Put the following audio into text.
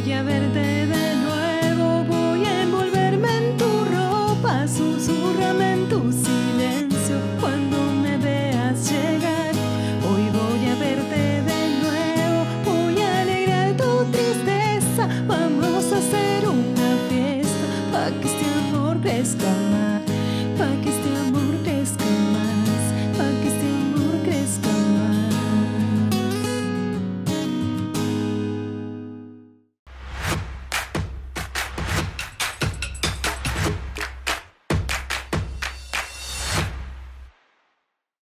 Voy a verte de nuevo, voy a envolverme en tu ropa, susurrame en tu silencio cuando me veas llegar. Hoy voy a verte de nuevo, voy a alegrar tu tristeza, vamos a hacer una fiesta para que este amor crezca más, para que este amor crezca